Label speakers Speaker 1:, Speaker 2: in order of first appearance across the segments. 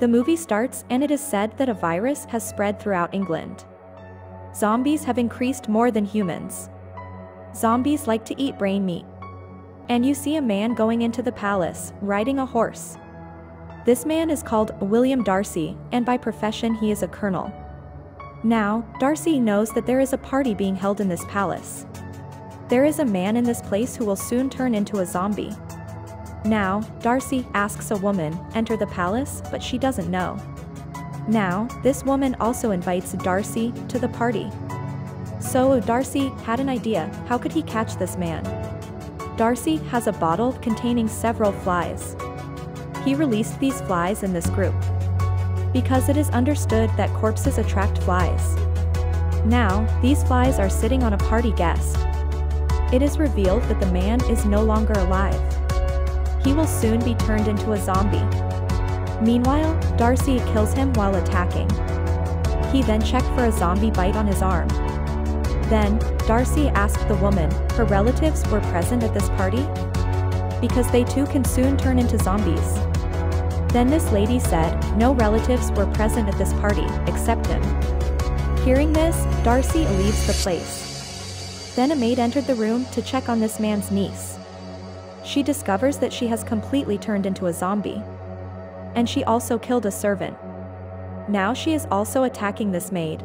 Speaker 1: The movie starts and it is said that a virus has spread throughout England. Zombies have increased more than humans. Zombies like to eat brain meat. And you see a man going into the palace, riding a horse. This man is called William Darcy, and by profession he is a colonel. Now, Darcy knows that there is a party being held in this palace. There is a man in this place who will soon turn into a zombie. Now, Darcy asks a woman, enter the palace, but she doesn't know. Now, this woman also invites Darcy to the party. So Darcy had an idea, how could he catch this man? Darcy has a bottle containing several flies. He released these flies in this group. Because it is understood that corpses attract flies. Now, these flies are sitting on a party guest. It is revealed that the man is no longer alive. He will soon be turned into a zombie. Meanwhile, Darcy kills him while attacking. He then checked for a zombie bite on his arm. Then, Darcy asked the woman, her relatives were present at this party? Because they too can soon turn into zombies. Then this lady said, no relatives were present at this party, except him. Hearing this, Darcy leaves the place. Then a maid entered the room to check on this man's niece. She discovers that she has completely turned into a zombie. And she also killed a servant. Now she is also attacking this maid.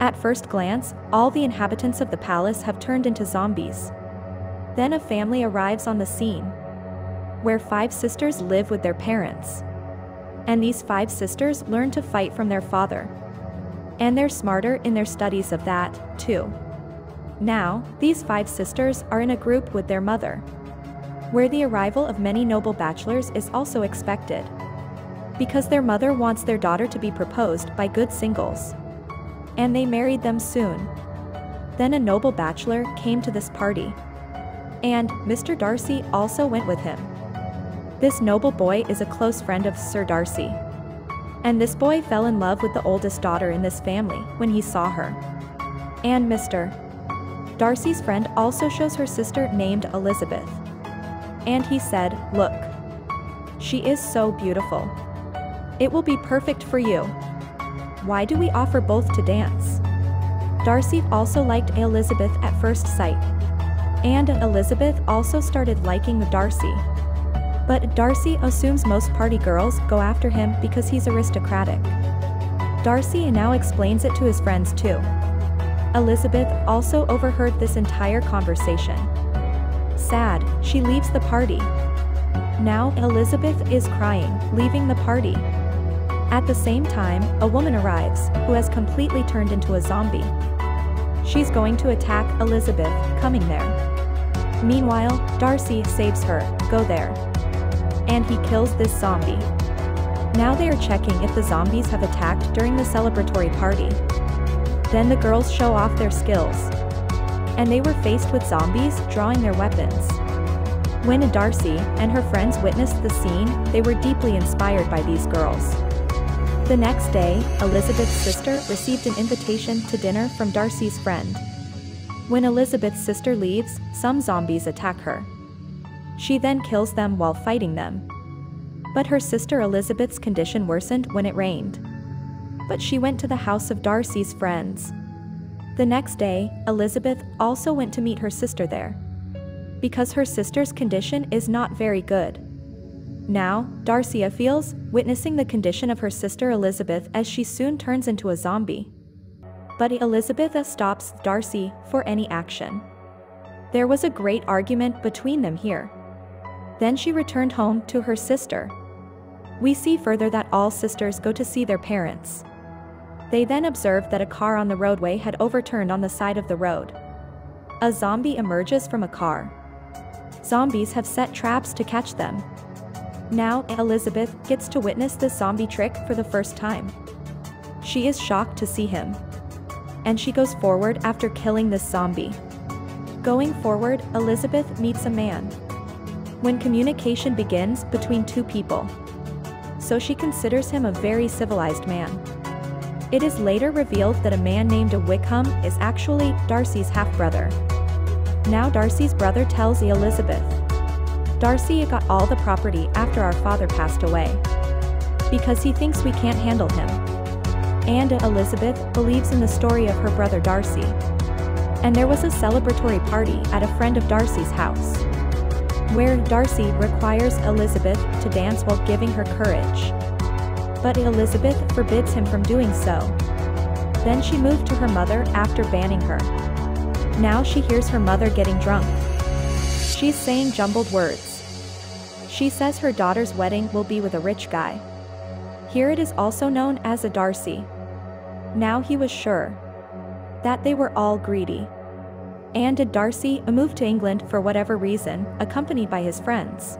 Speaker 1: At first glance, all the inhabitants of the palace have turned into zombies. Then a family arrives on the scene. Where five sisters live with their parents. And these five sisters learn to fight from their father. And they're smarter in their studies of that, too. Now, these five sisters are in a group with their mother where the arrival of many noble bachelors is also expected. Because their mother wants their daughter to be proposed by good singles. And they married them soon. Then a noble bachelor came to this party. And Mr. Darcy also went with him. This noble boy is a close friend of Sir Darcy. And this boy fell in love with the oldest daughter in this family when he saw her. And Mr. Darcy's friend also shows her sister named Elizabeth. And he said, Look. She is so beautiful. It will be perfect for you. Why do we offer both to dance? Darcy also liked Elizabeth at first sight. And Elizabeth also started liking Darcy. But Darcy assumes most party girls go after him because he's aristocratic. Darcy now explains it to his friends too. Elizabeth also overheard this entire conversation. Sad, she leaves the party. Now Elizabeth is crying, leaving the party. At the same time, a woman arrives, who has completely turned into a zombie. She's going to attack Elizabeth, coming there. Meanwhile, Darcy saves her, go there. And he kills this zombie. Now they are checking if the zombies have attacked during the celebratory party. Then the girls show off their skills, and they were faced with zombies drawing their weapons. When Darcy and her friends witnessed the scene, they were deeply inspired by these girls. The next day, Elizabeth's sister received an invitation to dinner from Darcy's friend. When Elizabeth's sister leaves, some zombies attack her. She then kills them while fighting them. But her sister Elizabeth's condition worsened when it rained. But she went to the house of Darcy's friends. The next day, Elizabeth also went to meet her sister there. Because her sister's condition is not very good. Now, Darcy feels, witnessing the condition of her sister Elizabeth as she soon turns into a zombie. But Elizabeth stops Darcy for any action. There was a great argument between them here. Then she returned home to her sister. We see further that all sisters go to see their parents. They then observed that a car on the roadway had overturned on the side of the road. A zombie emerges from a car. Zombies have set traps to catch them. Now, Elizabeth gets to witness this zombie trick for the first time. She is shocked to see him. And she goes forward after killing this zombie. Going forward, Elizabeth meets a man. When communication begins between two people. So she considers him a very civilized man. It is later revealed that a man named a Wickham is actually Darcy's half-brother. Now Darcy's brother tells Elizabeth. Darcy got all the property after our father passed away. because he thinks we can't handle him. And Elizabeth believes in the story of her brother Darcy. And there was a celebratory party at a friend of Darcy's house. Where Darcy requires Elizabeth to dance while giving her courage. But Elizabeth forbids him from doing so. Then she moved to her mother after banning her. Now she hears her mother getting drunk. She's saying jumbled words. She says her daughter's wedding will be with a rich guy. Here it is also known as a Darcy. Now he was sure that they were all greedy. And did Darcy move to England for whatever reason, accompanied by his friends.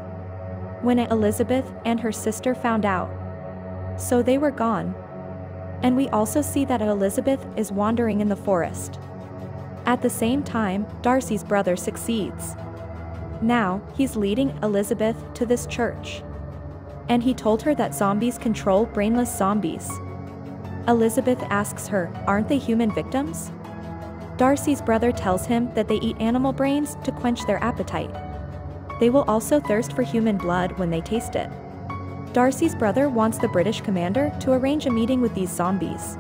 Speaker 1: When Elizabeth and her sister found out. So they were gone. And we also see that Elizabeth is wandering in the forest. At the same time, Darcy's brother succeeds. Now, he's leading Elizabeth to this church. And he told her that zombies control brainless zombies. Elizabeth asks her, aren't they human victims? Darcy's brother tells him that they eat animal brains to quench their appetite. They will also thirst for human blood when they taste it. Darcy's brother wants the British commander to arrange a meeting with these zombies.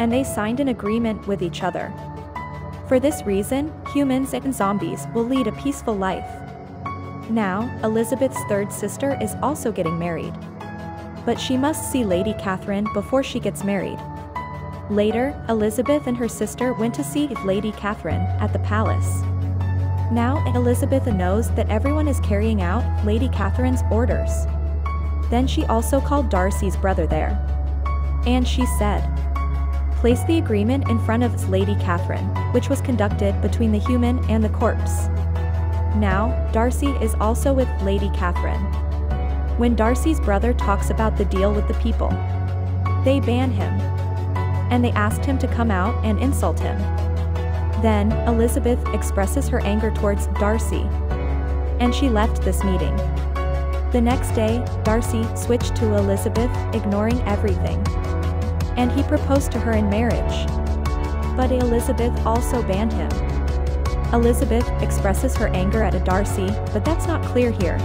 Speaker 1: And they signed an agreement with each other. For this reason, humans and zombies will lead a peaceful life. Now, Elizabeth's third sister is also getting married. But she must see Lady Catherine before she gets married. Later, Elizabeth and her sister went to see Lady Catherine at the palace. Now, Elizabeth knows that everyone is carrying out Lady Catherine's orders. Then she also called Darcy's brother there. And she said, Place the agreement in front of Lady Catherine, which was conducted between the human and the corpse. Now, Darcy is also with Lady Catherine. When Darcy's brother talks about the deal with the people, they ban him. And they asked him to come out and insult him. Then, Elizabeth expresses her anger towards Darcy. And she left this meeting. The next day, Darcy switched to Elizabeth, ignoring everything and he proposed to her in marriage. But Elizabeth also banned him. Elizabeth expresses her anger at a Darcy, but that's not clear here.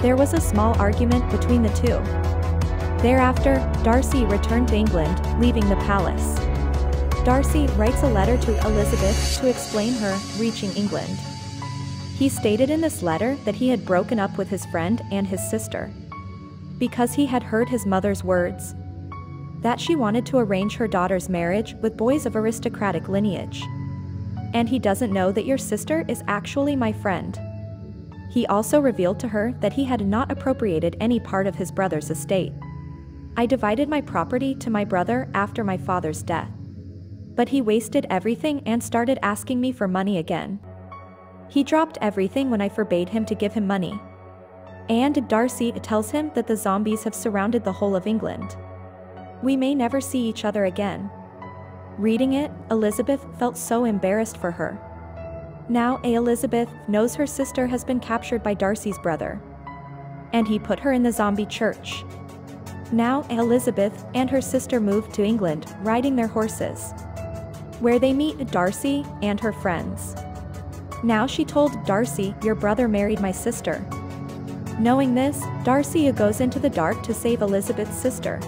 Speaker 1: There was a small argument between the two. Thereafter, Darcy returned to England, leaving the palace. Darcy writes a letter to Elizabeth to explain her reaching England. He stated in this letter that he had broken up with his friend and his sister. Because he had heard his mother's words, that she wanted to arrange her daughter's marriage with boys of aristocratic lineage. And he doesn't know that your sister is actually my friend. He also revealed to her that he had not appropriated any part of his brother's estate. I divided my property to my brother after my father's death. But he wasted everything and started asking me for money again. He dropped everything when I forbade him to give him money. And Darcy tells him that the zombies have surrounded the whole of England. We may never see each other again. Reading it, Elizabeth felt so embarrassed for her. Now A. Elizabeth knows her sister has been captured by Darcy's brother. And he put her in the zombie church. Now Elizabeth and her sister moved to England, riding their horses. Where they meet Darcy and her friends. Now she told Darcy, your brother married my sister. Knowing this, Darcy goes into the dark to save Elizabeth's sister.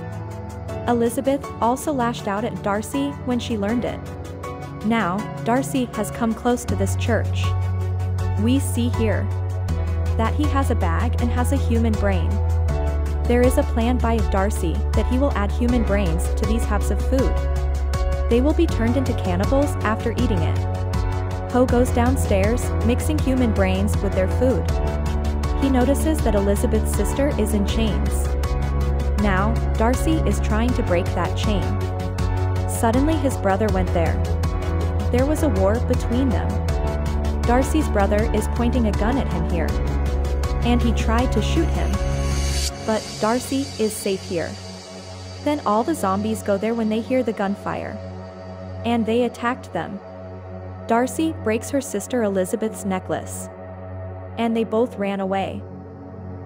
Speaker 1: Elizabeth also lashed out at Darcy when she learned it. Now, Darcy has come close to this church. We see here that he has a bag and has a human brain. There is a plan by Darcy that he will add human brains to these halves of food. They will be turned into cannibals after eating it. Poe goes downstairs, mixing human brains with their food. He notices that Elizabeth's sister is in chains. Now, Darcy is trying to break that chain. Suddenly his brother went there. There was a war between them. Darcy's brother is pointing a gun at him here. And he tried to shoot him. But Darcy is safe here. Then all the zombies go there when they hear the gunfire. And they attacked them. Darcy breaks her sister Elizabeth's necklace. And they both ran away.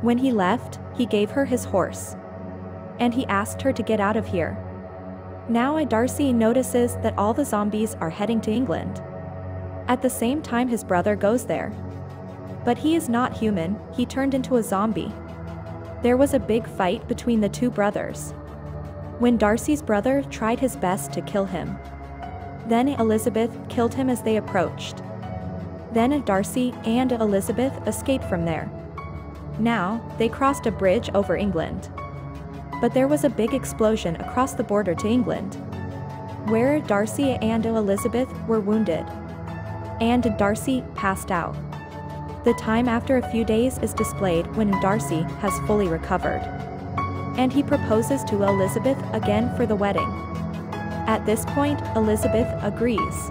Speaker 1: When he left, he gave her his horse and he asked her to get out of here. Now I Darcy notices that all the zombies are heading to England. At the same time his brother goes there. But he is not human, he turned into a zombie. There was a big fight between the two brothers. When Darcy's brother tried his best to kill him. Then Elizabeth killed him as they approached. Then Darcy and Elizabeth escaped from there. Now, they crossed a bridge over England. But there was a big explosion across the border to England. Where Darcy and Elizabeth were wounded. And Darcy passed out. The time after a few days is displayed when Darcy has fully recovered. And he proposes to Elizabeth again for the wedding. At this point, Elizabeth agrees.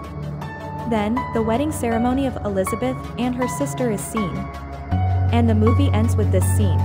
Speaker 1: Then, the wedding ceremony of Elizabeth and her sister is seen. And the movie ends with this scene.